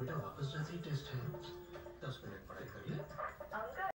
बेटा वापस जाते ही टेस्ट है